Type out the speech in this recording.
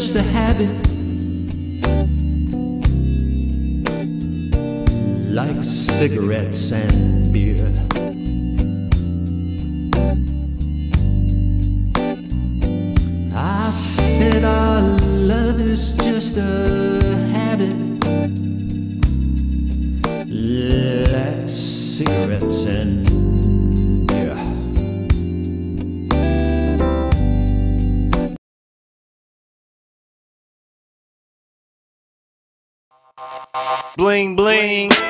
just a habit. Like cigarettes and beer. I said our love is just a habit. Like Bling bling.